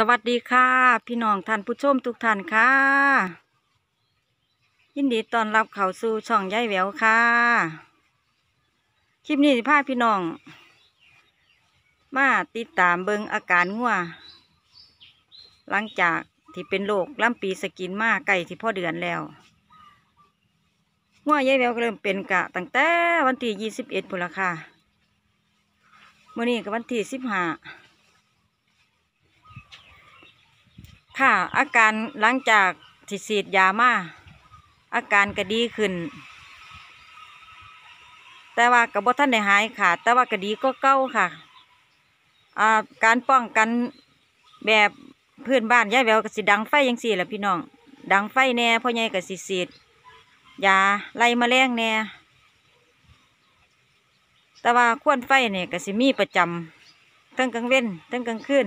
สวัสดีค่ะ พี่น้องท่านผู้ชมทุกท่านค่ะ ยินดีต้อนรับเข้าสู่ช่องยายแววค่ะ คลิปนี้สิพาพี่น้อง มาติดตามเบิงอาการงัวหลังจากที่เป็นโรคล้ำปีสกินมาใกล้ที่พ่อเดือนแล้วงัวยายแววก็เริ่มเป็นกะตั้งแต่วันที่ยี่สิบเอ็ดพุนละค่ะมื่อนี้ก็วันที่สิบห้า ค่ะอาการหลังจากที่ฉีดยามาอาการก็ดีขึ้น แต่ว่ากับ่ท่านได้หายค่ะ แต่ว่าก็ดีก็เก้าค่ะการป้องกันแบบเพื่อนบ้านยายแววก็สิดังไฟยังสี่แหละพี่น้อง ดังไฟแน่พ่อใหญ่ก็สิฉีดยาไล่แมลงแน่แต่ว่าควนไฟเนี่ยก็สิมีประจำทั้งกลางเว้นทั้งกลางคืน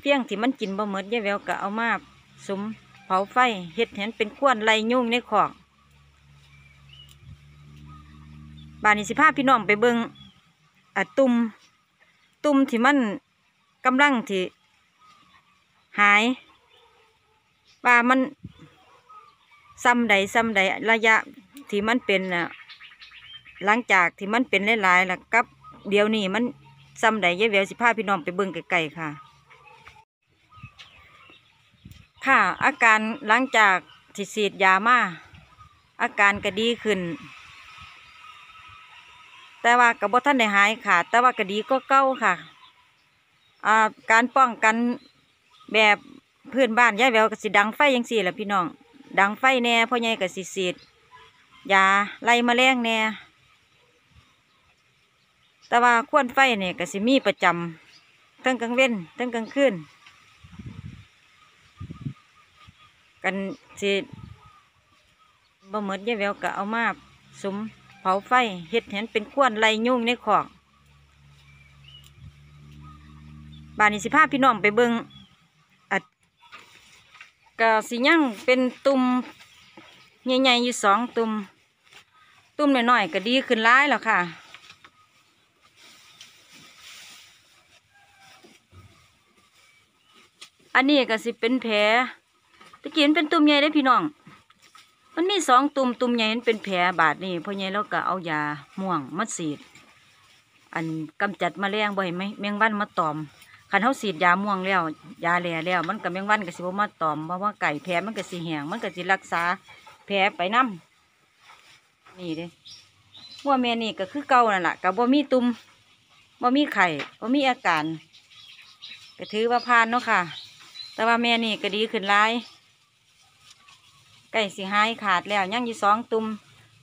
เพียงที่มันกินบ่หมดยายแววก็เอามาสุมเผาไฟเฮ็ดเห็นเป็นควนไรยุ่งในขอกบานนี้สิพาพี่น้องไปเบิงอะตุ่มตุ่มที่มันกำลังที่หายว่ามันซ้ำใดซ้ำใดระยะที่มันเป็นอะหลังจากที่มันเป็นหลายๆแล้วกับ เดี๋ยวนี้มันซ้ำใดยายแววสิพาพี่น้องไปเบิงไกลๆค่ะ ค่ะอาการหลังจากที่ฉีดยามาอาการก็ดีขึ้น แต่ว่ากับบ่ท่านได้หายค่ะ แต่ว่าก็ดีก็เก้าค่ะอ่าการป้องกันแบบเพื่อนบ้านยายแววก็สิดังไฟยังสี่แหละพี่น้อง ดังไฟแน่พ่อใหญ่ก็สิฉีดยาไล่แมลงแน่แต่ว่าควนไฟเนี่ยก็สิมีประจำทั้งกลางเว้นทั้งกลางคืน กันสิบ่หมดยายแววก็เอามาสุมเผาไฟเฮ็ดเห็นเป็นควนไรยุ่งในขอกบ้านนี้สิพาพี่น้องไปเบิงอัดก็สิยังเป็นตุ่มใหญ่ๆอยู่สองตุ่มตุ่มน้อยๆก็ดีขึ้นร้ายแล้วค่ะอันนี้ก็สิเป็นแผล ตะกี้มันเป็นตุ่มใหญ่ได้พี่น้อง มันมีสองตุ่มตุ่มใหญ่มันเป็นแผลบาดนี่พ่อใหญ่เราก็เอายาม่วงมาฉีด อันกำจัดมแมลงบ่ให้แมแมงวันมาตอมคันเขาฉีดยาม่วงแล้ว ยาแหล่แล้ว มันกับแมงวันก็สิบ่มาตอมเพราะว่าไก่แผลมันก็สิแหงมันก็สิรักษาแผลไปน้ำนี่เด้หัวแม่นี่ก็คือเก่านั่นแหละกับบ่มีตุ่มบ่มีไข่บ่มีอาการก็ถือว่าผ่านเนาะค่ะ แต่ว่าแม่นี่ก็ดีขึ้นหลาย ใกล้สิหายขาดแล้วยังอยู่สองตุ่ม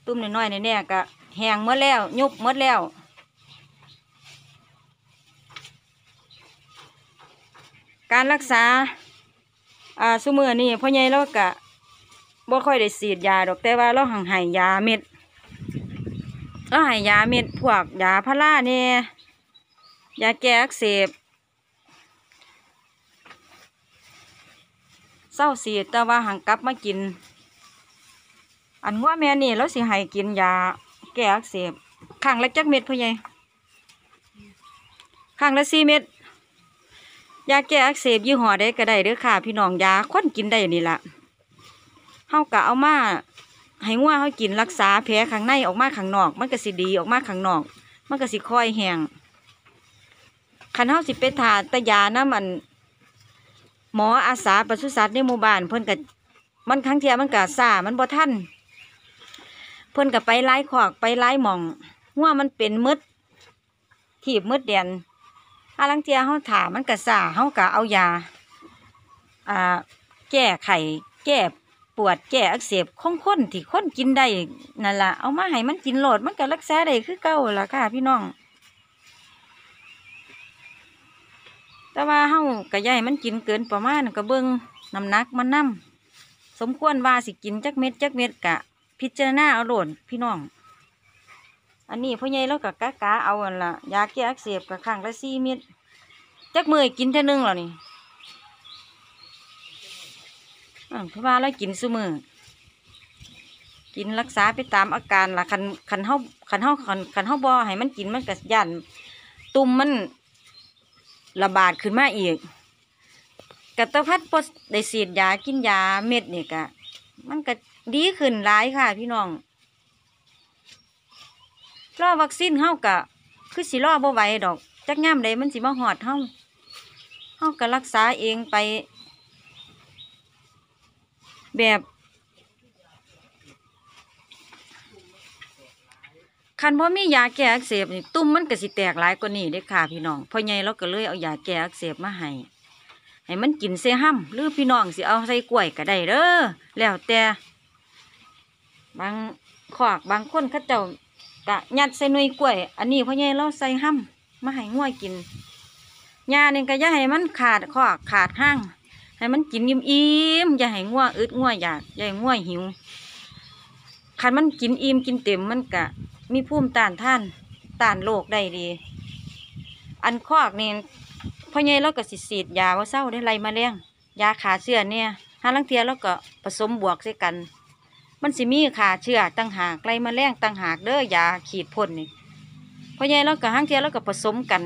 ตุ่มน้อยๆแน่ๆก็แหงหมดแล้ว ยุบหมดแล้วการรักษาอ่าซุมือนี่พ่อใหญ่เราก็บ่ค่อยได้ฉีดยาดอกแต่ว่าเราหังห้ยาเม็ดเราห้ยาเม็ดพวกยาพาราเนี่ยยาแก้อักเสบเศร้าสีดแต่ว่าหังกลับมากิน อันว่าแม่นี่แล้วสิให้กินยาแก้อักเสบข้างละจักเม็ดพ่อใหญ่ข้างละสี่เม็ดยาแก้อักเสบยี่ห้อใดก็ได้เด้อค่ะ พี่น้องยาคนกินได้นี่ละเฮากะเอามาให้งัวเฮากินรักษาแผลข้างในออกมาข้างนอก มันก็สิดีออกมาข้างนอก มันก็สิค่อยแห้งคันเฮาสิไปทาตะยานะมัน หมออาสาปศุสัตว์ในหมู่บ้านเพิ่นก็มันครั้งเทียมันก็ซ่ามันบ่ทัน พิ่นก็ไปไล่ขอกไปไล่หมองหัวมันเป็นมืดถีบมืดเดียนอาลังเทียเฮาถามันก็ซ่าเฮาก็เอายาอ่าแก้ไข้แก้ปวดแก้อักเสบข้องคนที่คนกินได้นั่นละเอามาให้มันกินโหลดมันก็รักษาได้คือเก่าละค่ะพี่น้อง แต่ว่าเฮาก็อย่าให้มันกินเกินประมาณก็เบิ่งน้ำหนักมันนํสมควรว่าสิกินจักเม็ดจักเม็ดกะ พิจารณาเอาโหลดพี่น้อง อันนี้พ่อใหญ่เราก็กะกะเอาอันละยาแก้อักเสบกับข้างละสี่เม็ดจักมือกินเท่านึงแล้วนี่อ่าเพราะว่าเรากินซุมือกินรักษาไปตามอาการล่ะคันคันเฮาคันเฮาคันคันเฮาบ่ให้มันกินมันก็ย่านตุ่มมันระบาดขึ้นมาอีกกะตะพัดพอได้ฉีดยากินยาเม็ดนี่กะ มันก็ดีขึ้นหลายค่ะ พี่น้องรอวัคซีนเฮากะ คือสิรอบ่ไหวดอก จักย่ามใดมันสิมาหอดเฮาเฮาก็รักษาเองไป แบบ คันบ่มียาแก้อักเสบนี่ ตุ่มมันก็สิแตกหลายกว่านี้เด้ค่ะ พี่น้องพ่อใหญ่เราก็เลยเอายาแก้อักเสบมาให้ ให้มันกินเซหั่มหรือพี่น้องสิเอาใส่กล้วยก็ได้เด้อแล้วแต่บางขอกบางคนเขาเจ้ากะยัดใส่หน่วยกล้วย อันนี้พ่อใหญ่เราใส่หั่มมาให้ง่วยกินยาเนี่ก็อย่าให้มันขาดขอกขาดห้างให้มันกินอิ่มๆอย่าให้ง่วอึดง่วอยากอย่าให้ง่วหิวคันมันกินอิ่มกินเต็มมันกะ มีภูมิต้านท่านต้านโรคได้ดี อันคอกนี่ พ่อใหญ่เราก็สิฉีดยาว่าเศร้าได้ไรมาเลี้ยงยาขาเชื้อเนี่ยหาลังเทียเราก็ผสมบวกใส่กัน มันสิมีขาเชื้อตั้งหากไรมาเลี้ยงตั้งหากเด้อยาขีดพ่นนี่พ่อใหญ่เราก็หางเทียเราก็ผสมกัน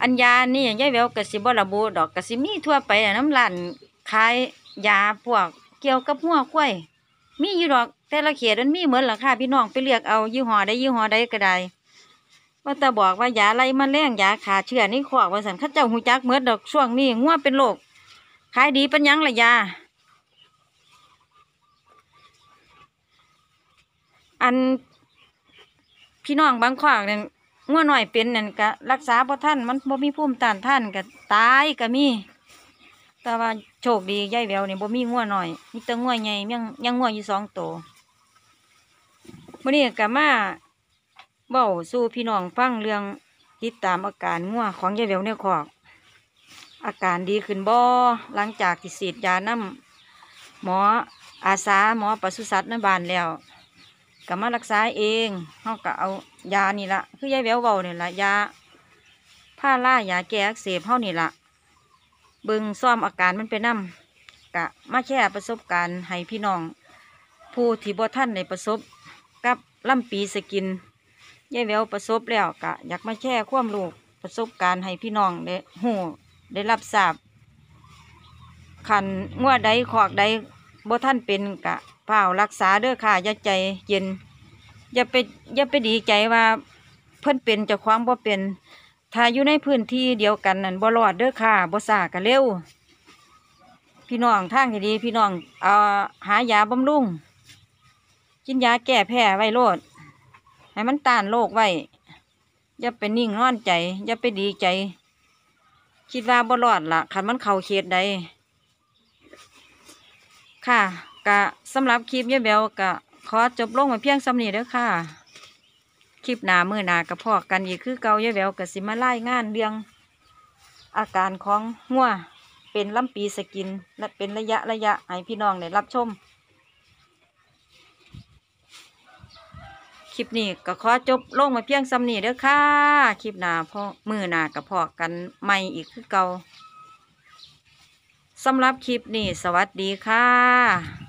อันยานี่ยายแววก็สิบ่ระบุดอกก็สิมีทั่วไปน้ำร้านขายยาพวกเกี่ยวกับหัวกล้วย มีอยู่ดอกแต่ละเขตมันมีเหมือนหรอค่ะพี่น้องไปเลือกเอายี่ห้อใดยี่ห้อใดก็ได้ ว่าแต่บอกว่ายาอะไรมาแรงยาขาเชื้อนี่ขอกว่าสันข้าเจ้าหูจักเมือดอกช่วงนี้งัวเป็นโรคขายดีเป็นหยังละยา อันพี่น้องบางขวากเนี่ยงัวหน่อยเป็นนั่นก็รักษาพอท่านมันบ่มีภูมิต้านท่านก็ตายก็มี แต่ว่าโชคดียายแววเนี่ยบ่มีงัวหน่อยมีแต่งัวใหญ่ยังยังงัวอยู่สองตัวมื่อนี้ก็มา เบ้าสู่พี่น้องฟังเรื่องติดตามอาการงัวของยายแววเนี่ยขอก อาการดีขึ้นบ่หลังจากที่ฉีดยาน้ำหมออาสาหมอปศุสัตว์ในบ้านแล้วก็มารักษาเองเขาก็เอายานี่ละคือยายแววเบาเนี่ยละยาผ้าล่ายาแก้อักเสบเฮานี่ละเบิ่งซ่อมอาการมันไปนำกะมาแค่ประสบการณ์ให้พี่น้อง ผู้ที่บ่ท่านในประสบกับล่ำปีสกิน ยายแววประสบแล้วกะอยากมาแช่ความรู้ประสบการณ์ให้พี่น้องได้หูได้รับทราบขันงัวใดขอกใดบ่ท่านเป็นกะเปล่ารักษาเด้อค่ะอย่าใจเย็น อย่าไปอย่าไปดีใจว่า เพิ่อนเป็นจ้าของบ่เป็น ถ้าอยู่ในพื้นที่เดียวกันนั่นบ่รอดเด้อค่ะบ่ซ่าก็เร็ว พี่น้องทางที่ดี พี่น้องเอาหายาบำรุงกินยาแก้แพ้ไว้โลด ให้มันต้านโรคไว้ อย่าไปนิ่งนอนใจ อย่าไปดีใจ คิดว่าบ่รอดละคันมันเข้าเขตใด ค่ะกะสำหรับคลิปยายแบวกะขอจบลงไว้เพียงสำนีเด้อค่ะ คลิปหนามือหนากระพอกกันอีกคือเกายายแววกับสิมาไล่งานเรื่องอาการของงัวเป็นลำปีสกินและเป็นระยะระยะให้พี่น้องได้รับชม คลิปนี้ก็ขอจบลงมาเพียงสำนีเด้อค่ะ คลิปหนาพ่อมือหนากับพอกันใหม่อีกคือเก่าสำหรับคลิปนี้สวัสดีค่ะ